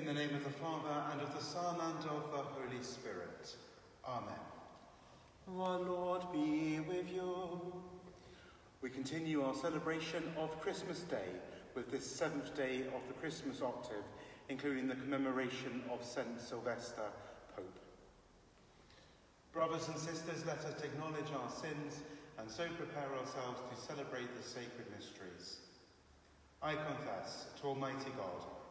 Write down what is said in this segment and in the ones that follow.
In the name of the Father, and of the Son, and of the Holy Spirit. Amen. The Lord be with you. We continue our celebration of Christmas Day with this seventh day of the Christmas octave, including the commemoration of St. Sylvester, Pope. Brothers and sisters, let us acknowledge our sins and so prepare ourselves to celebrate the sacred mysteries. I confess to Almighty God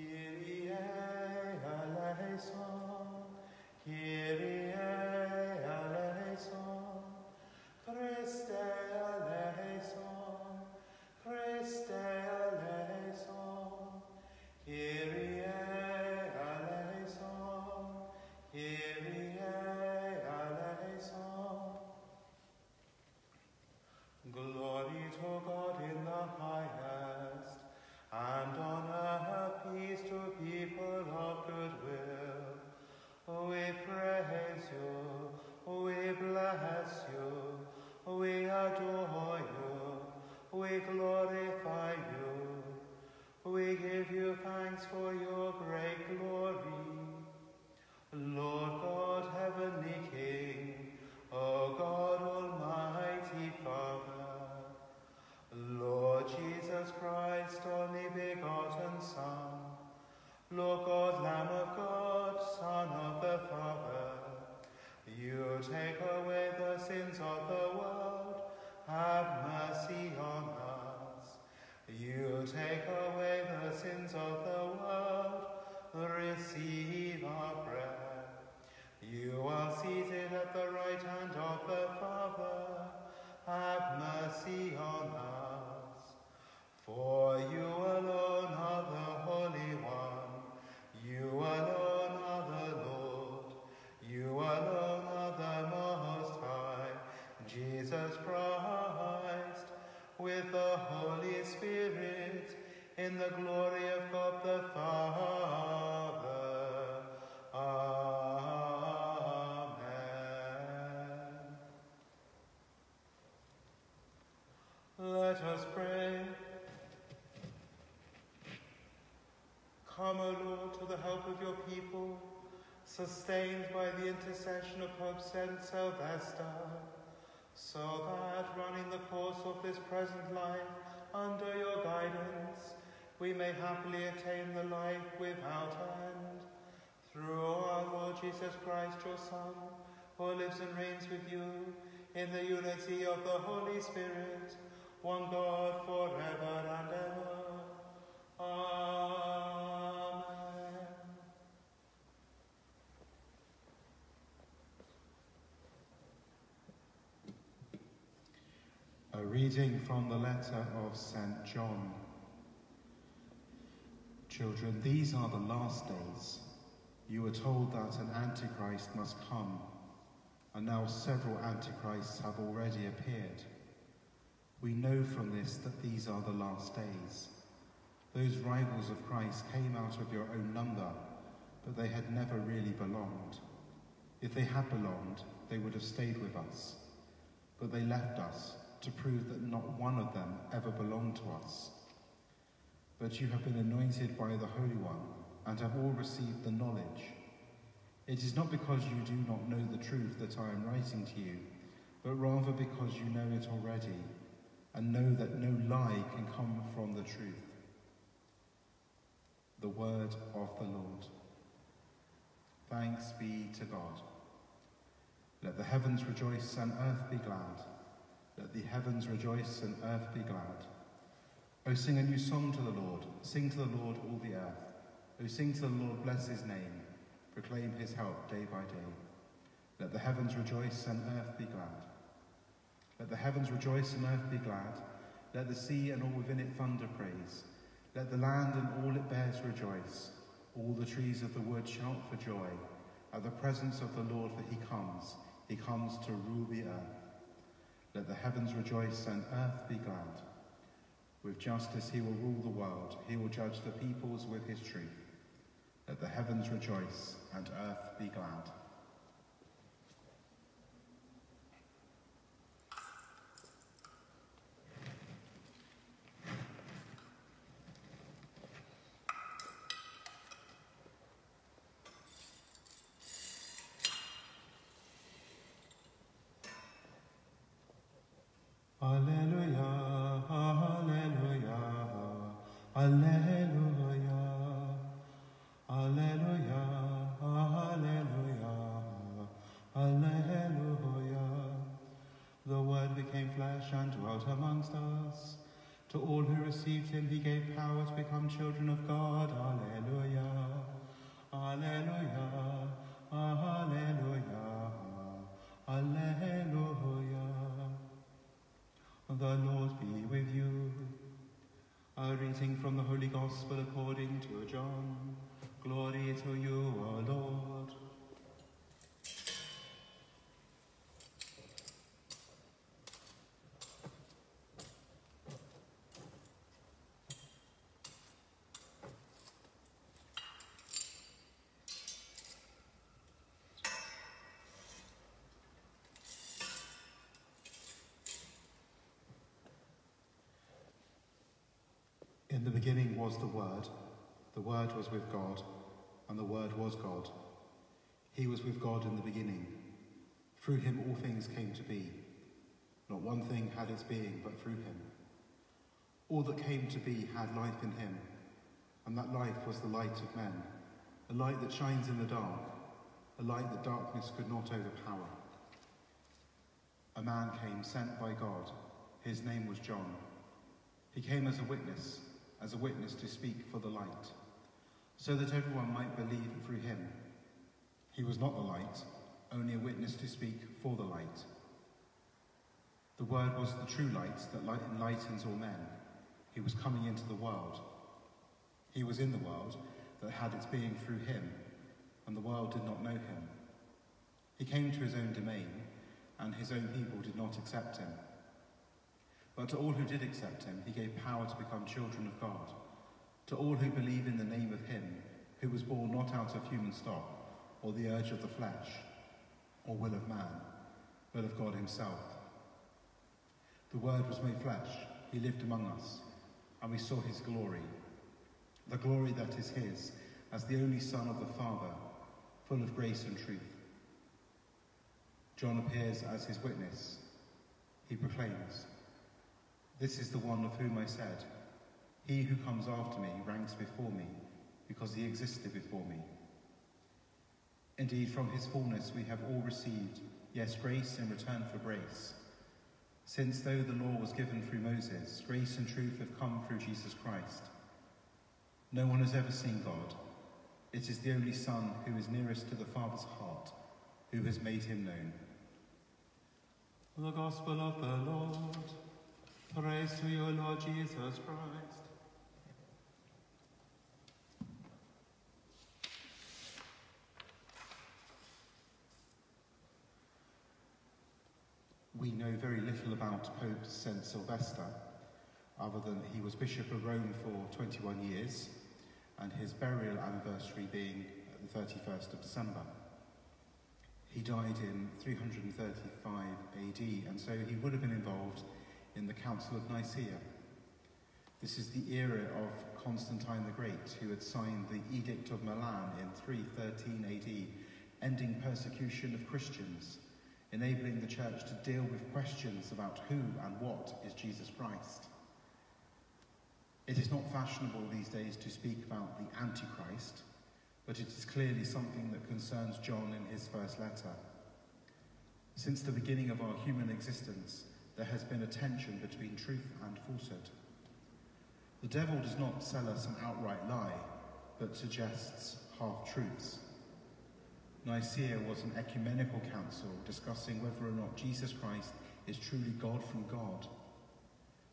Kyrie eleison, Kyrie glorify you, we give you thanks for your great glory. Lord God, heavenly King, O God, Almighty Father, Lord Jesus Christ, only begotten Son, Lord God, Lamb of God, Son of the Father, you take away the sins of the world, have. You take away the sins of the world, receive our prayer. You are seated at the right hand of the Father, have mercy on us. For you alone in the glory of God the Father. Amen. Let us pray. Come, O Lord, to the help of your people, sustained by the intercession of Pope Saint Sylvester, so that, running the course of this present life under your guidance, we may happily attain the life without end. Through our Lord Jesus Christ, your Son, who lives and reigns with you in the unity of the Holy Spirit, one God forever and ever. Amen. A reading from the letter of St. John. Children, these are the last days. You were told that an antichrist must come, and now several antichrists have already appeared. We know from this that these are the last days. Those rivals of Christ came out of your own number, but they had never really belonged. If they had belonged, they would have stayed with us. But they left us to prove that not one of them ever belonged to us. But you have been anointed by the Holy One and have all received the knowledge. It is not because you do not know the truth that I am writing to you, but rather because you know it already and know that no lie can come from the truth. The word of the Lord. Thanks be to God. Let the heavens rejoice and earth be glad. Let the heavens rejoice and earth be glad. O sing a new song to the Lord. Sing to the Lord all the earth. O sing to the Lord, bless his name. Proclaim his help day by day. Let the heavens rejoice and earth be glad. Let the heavens rejoice and earth be glad. Let the sea and all within it thunder praise. Let the land and all it bears rejoice. All the trees of the wood shout for joy at the presence of the Lord, for he comes. He comes to rule the earth. Let the heavens rejoice and earth be glad. With justice he will rule the world. He will judge the peoples with his truth. Let the heavens rejoice and earth be glad. Alleluia, was the Word, the Word was with God, and the Word was God. He was with God in the beginning. Through him all things came to be. Not one thing had its being but through him. All that came to be had life in him, and that life was the light of men, a light that shines in the dark, a light that darkness could not overpower. A man came sent by God. His name was John. He came as a witness, as a witness to speak for the light, so that everyone might believe through him. He was not the light, only a witness to speak for the light. The Word was the true light that light enlightens all men. He was coming into the world. He was in the world that had its being through him, and the world did not know him. He came to his own domain, and his own people did not accept him. But to all who did accept him, he gave power to become children of God. To all who believe in the name of him, who was born not out of human stock, or the urge of the flesh, or will of man, but of God himself. The Word was made flesh, he lived among us, and we saw his glory, the glory that is his, as the only Son of the Father, full of grace and truth. John appears as his witness. He proclaims, This is the one of whom I said, He who comes after me ranks before me, because he existed before me. Indeed, from his fullness we have all received, yes, grace in return for grace. Since though the law was given through Moses, grace and truth have come through Jesus Christ. No one has ever seen God. It is the only Son who is nearest to the Father's heart, who has made him known. The Gospel of the Lord. Praise to you, Lord Jesus Christ. We know very little about Pope St. Sylvester, other than he was Bishop of Rome for 21 years, and his burial anniversary being the 31st of December. He died in 335 AD, and so he would have been involved in the Council of Nicaea. This is the era of Constantine the Great, who had signed the Edict of Milan in 313 AD, ending persecution of Christians, enabling the church to deal with questions about who and what is Jesus Christ. It is not fashionable these days to speak about the Antichrist, but it is clearly something that concerns John in his first letter. Since the beginning of our human existence, there has been a tension between truth and falsehood. The devil does not sell us an outright lie, but suggests half truths. Nicaea was an ecumenical council discussing whether or not Jesus Christ is truly God from God.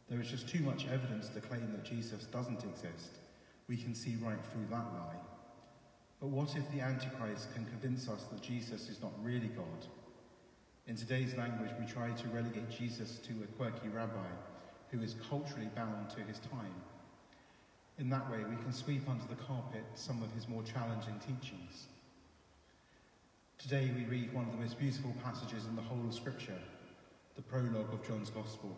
There is just too much evidence to claim that Jesus doesn't exist. We can see right through that lie. But what if the Antichrist can convince us that Jesus is not really God? In today's language, we try to relegate Jesus to a quirky rabbi who is culturally bound to his time. In that way, we can sweep under the carpet some of his more challenging teachings. Today, we read one of the most beautiful passages in the whole of Scripture, the prologue of John's Gospel.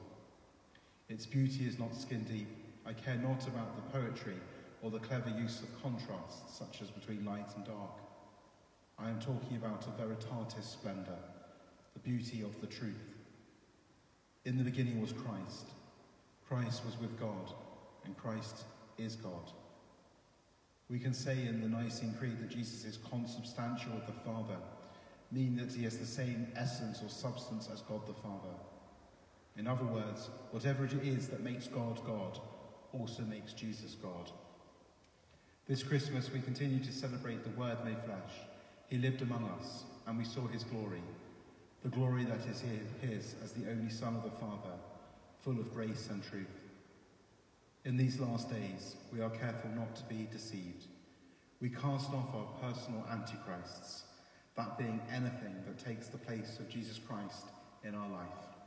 Its beauty is not skin deep. I care not about the poetry or the clever use of contrasts, such as between light and dark. I am talking about a veritatis splendour, the beauty of the truth. In the beginning was Christ. Christ was with God, and Christ is God. We can say in the Nicene Creed that Jesus is consubstantial with the Father, meaning that he has the same essence or substance as God the Father. In other words, whatever it is that makes God God also makes Jesus God. This Christmas, we continue to celebrate the Word made flesh. He lived among us, and we saw his glory, the glory that is his as the only Son of the Father, full of grace and truth. In these last days, we are careful not to be deceived. We cast off our personal antichrists, that being anything that takes the place of Jesus Christ in our life.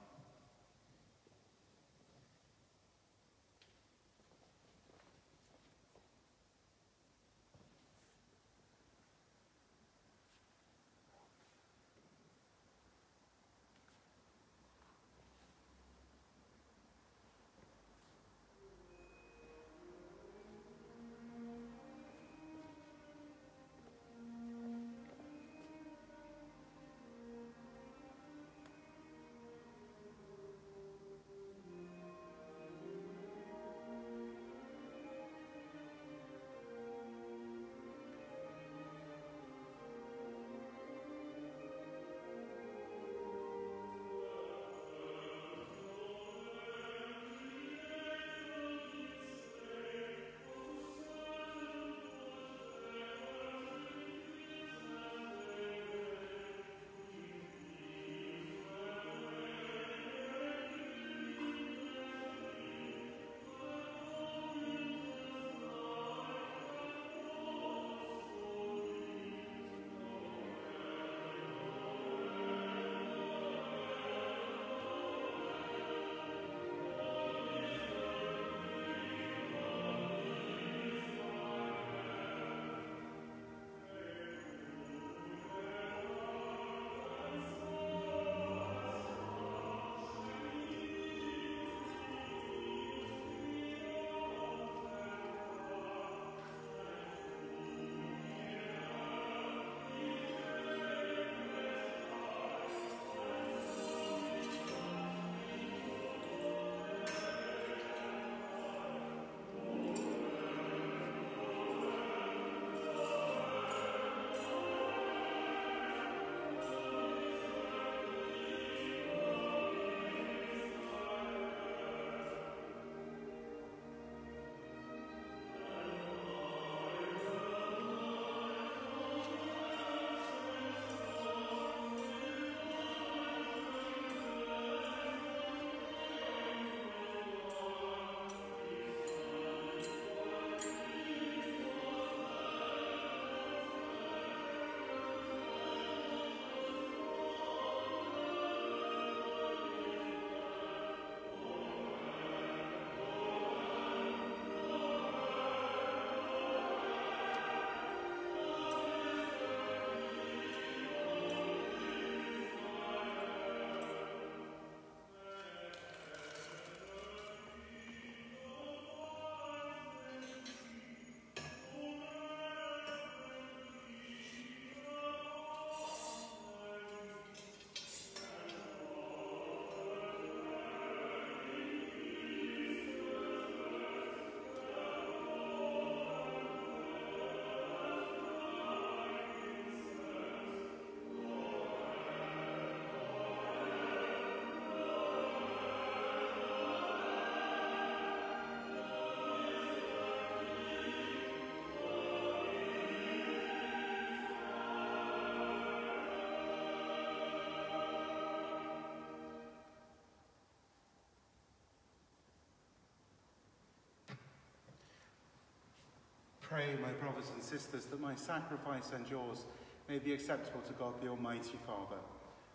Pray, my brothers and sisters, that my sacrifice and yours may be acceptable to God, the Almighty Father.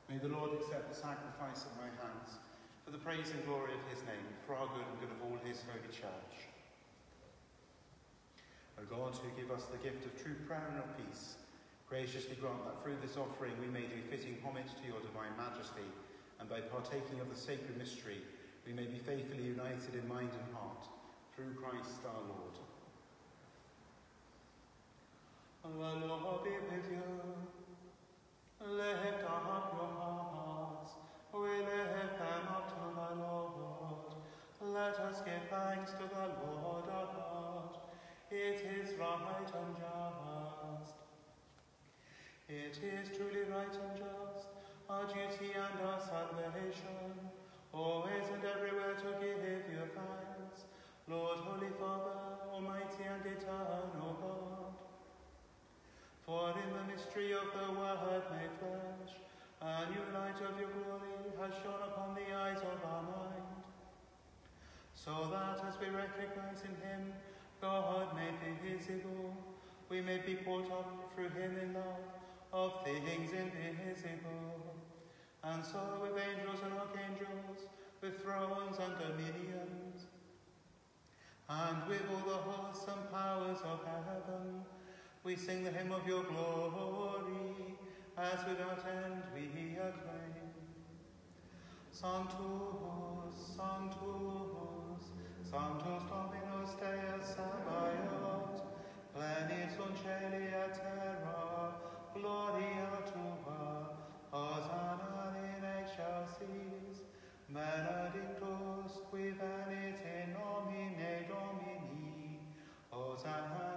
May the Lord accept the sacrifice of my hands for the praise and glory of his name, for our good and good of all his holy church. O God, who give us the gift of true prayer and of peace, graciously grant that through this offering we may do fitting homage to your divine majesty, and by partaking of the sacred mystery, we may be faithfully united in mind and heart, through Christ our Lord. Be with you. Lift up your hearts. We lift them up to the Lord. Let us give thanks to the Lord our God. It is right and just. It is truly right and just, our duty and our salvation, always and everywhere to give you thanks, Lord, Holy Father, Almighty and eternal God. For in the mystery of the Word made flesh, a new light of your glory has shone upon the eyes of our mind, so that as we recognize in him God made visible, we may be brought up through him in love of things invisible. And so with angels and archangels, with thrones and dominions, and with all the hosts and powers of heaven, we sing the hymn of your glory, as without end we acclaim. Sanctus, Sanctus, Sanctus Dominus Deus Sabaoth, plenis un celi et terra, gloria tua, Hosanna in excelsis, benedictus qui venit in nomine Domini, Hosanna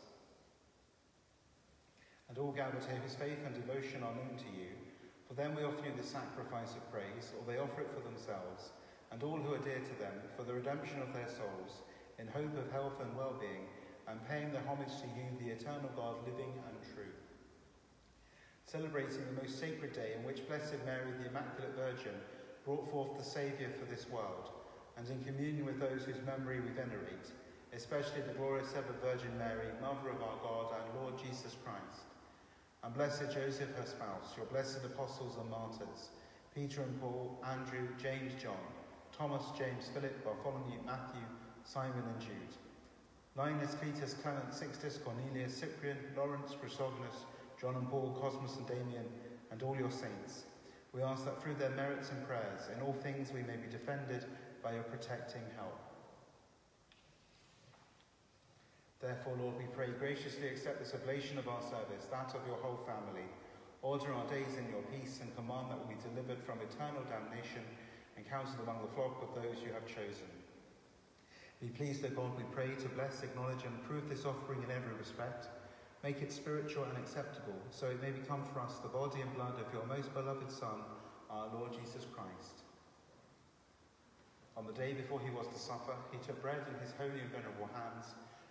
and all gather to whose faith and devotion are known to you. For them we offer you the sacrifice of praise, or they offer it for themselves, and all who are dear to them, for the redemption of their souls, in hope of health and well-being, and paying their homage to you, the eternal God, living and true. Celebrating the most sacred day in which Blessed Mary, the Immaculate Virgin, brought forth the Saviour for this world, and in communion with those whose memory we venerate, especially the glorious ever Virgin Mary, Mother of our God and Lord Jesus Christ, and blessed Joseph, her spouse, your blessed apostles and martyrs, Peter and Paul, Andrew, James, John, Thomas, James, Philip, Bartholomew, Matthew, Simon and Jude, Linus, Cletus, Clement, Sixtus, Cornelius, Cyprian, Lawrence, Chrysogonus, John and Paul, Cosmas and Damian, and all your saints. We ask that through their merits and prayers, in all things we may be defended by your protecting help. Therefore, Lord, we pray, graciously accept this oblation of our service, that of your whole family. Order our days in your peace and command that we be delivered from eternal damnation and counted among the flock of those you have chosen. Be pleased, O God, we pray, to bless, acknowledge, and approve this offering in every respect. Make it spiritual and acceptable, so it may become for us the body and blood of your most beloved Son, our Lord Jesus Christ. On the day before he was to suffer, he took bread in his holy and venerable hands,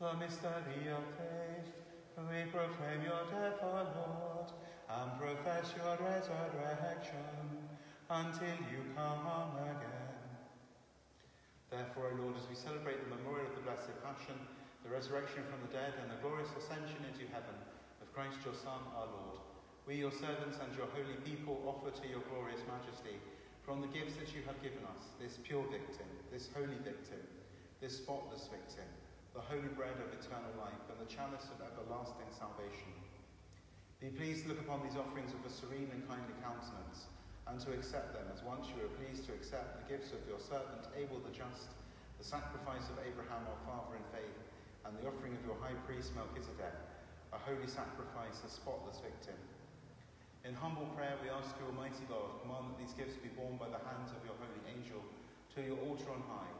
The mystery of faith, we proclaim your death, O Lord, and profess your resurrection until you come again. Therefore, O Lord, as we celebrate the memorial of the Blessed Passion, the resurrection from the dead, and the glorious ascension into heaven of Christ your Son, our Lord, we, your servants and your holy people, offer to your glorious majesty from the gifts that you have given us this pure victim, this holy victim, this spotless victim, the holy bread of eternal life, and the chalice of everlasting salvation. Be pleased to look upon these offerings with a serene and kindly countenance, and to accept them as once you were pleased to accept the gifts of your servant Abel the just, the sacrifice of Abraham our father in faith, and the offering of your high priest Melchizedek, a holy sacrifice, a spotless victim. In humble prayer, we ask you, Almighty God, command that these gifts be borne by the hands of your holy angel to your altar on high,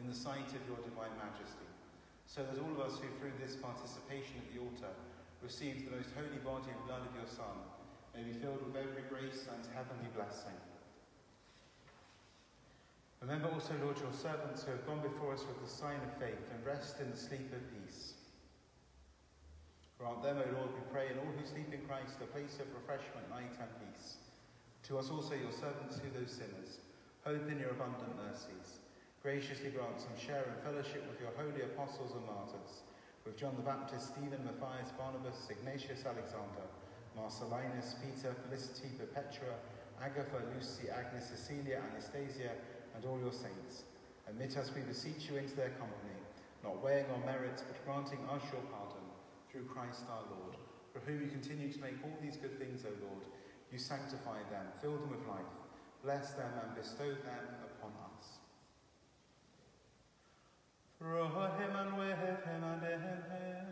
in the sight of your divine majesty, so that all of us who through this participation at the altar receive the most holy body and blood of your Son may be filled with every grace and heavenly blessing. Remember also, Lord, your servants who have gone before us with the sign of faith and rest in the sleep of peace. Grant them, O Lord, we pray, and all who sleep in Christ, a place of refreshment, night, and peace. To us also, your servants, who those sinners, hope in your abundant mercies. Graciously grant some share and fellowship with your holy apostles and martyrs, with John the Baptist, Stephen, Matthias, Barnabas, Ignatius, Alexander, Marcellinus, Peter, Felicity, Perpetua, Agatha, Lucy, Agnes, Cecilia, Anastasia, and all your saints. Admit us, we beseech you, into their company, not weighing our merits, but granting us your pardon through Christ our Lord, for whom you continue to make all these good things, O Lord. You sanctify them, fill them with life, bless them, and bestow them upon us. And in him,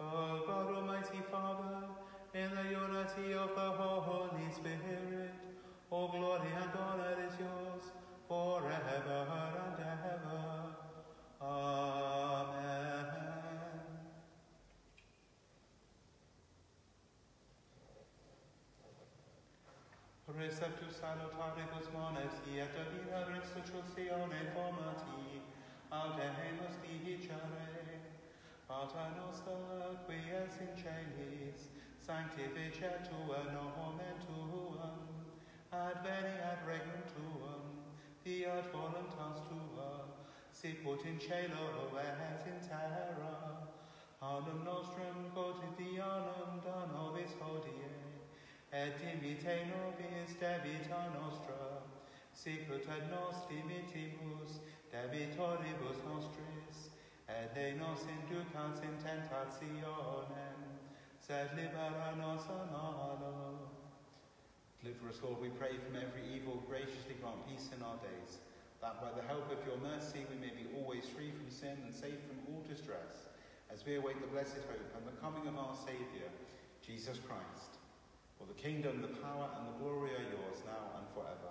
O God Almighty Father, in the unity of the Holy Spirit, all glory and honor is yours forever and ever. Amen. Receptus salutaribus mones, et avida restitutione formati, audemus dicere, Pater nostra, qui es in celis, sanctificat tua nomen tuum, adveniat regnum tuum, fiat voluntas tua, sicut in cielo et in terra, Anum nostrum quotidianum da nobis hodie, et dimite nobis debita nostra, sicut ad nos dimitimus, debitoribus nostris, et ne nos inducans in tentationem, sed libera nos a malo. Deliver us, Lord, we pray, from every evil, graciously grant peace in our days, that by the help of your mercy we may be always free from sin and safe from all distress, as we await the blessed hope and the coming of our Saviour, Jesus Christ. For the kingdom, the power, and the glory are yours now and forever.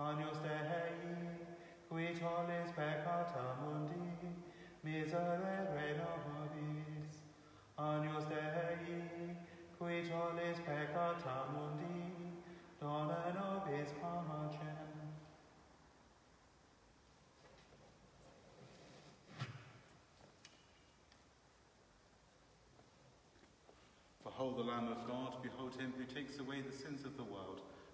Agnus Dei, qui tollis peccata mundi, miserere nobis. Agnus Dei, qui tollis peccata mundi, dona nobis pacem. Behold the Lamb of God, behold him who takes away the sins of the world.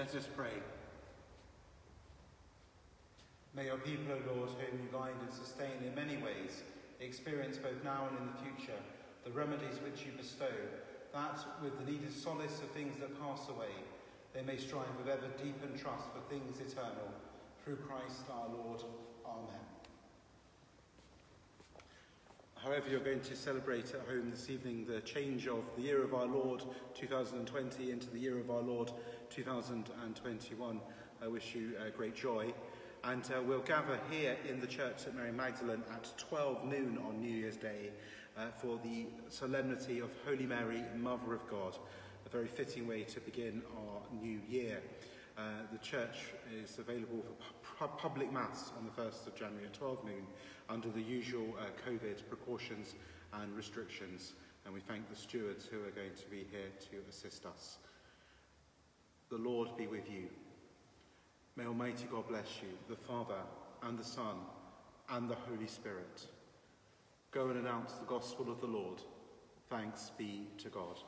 Let us pray. May your people, O Lord, whom you guide and sustain in many ways, experience both now and in the future the remedies which you bestow, that with the needed solace of things that pass away, they may strive with ever deepened trust for things eternal. Through Christ our Lord. however you're going to celebrate at home this evening the change of the year of our Lord 2020 into the year of our Lord 2021, I wish you uh, great joy. And uh, we'll gather here in the church at Mary Magdalene at 12 noon on New Year's Day uh, for the solemnity of Holy Mary, Mother of God, a very fitting way to begin our new year. Uh, the church is available for pu public mass on the 1st of January at 12 noon under the usual uh, COVID precautions and restrictions. And we thank the stewards who are going to be here to assist us. The Lord be with you. May Almighty God bless you, the Father and the Son and the Holy Spirit. Go and announce the gospel of the Lord. Thanks be to God.